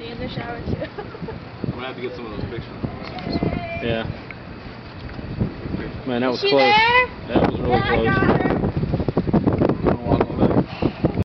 In the shower too. I'm gonna have to get some of those pictures. Yeah. Man, that was she close. there? That was really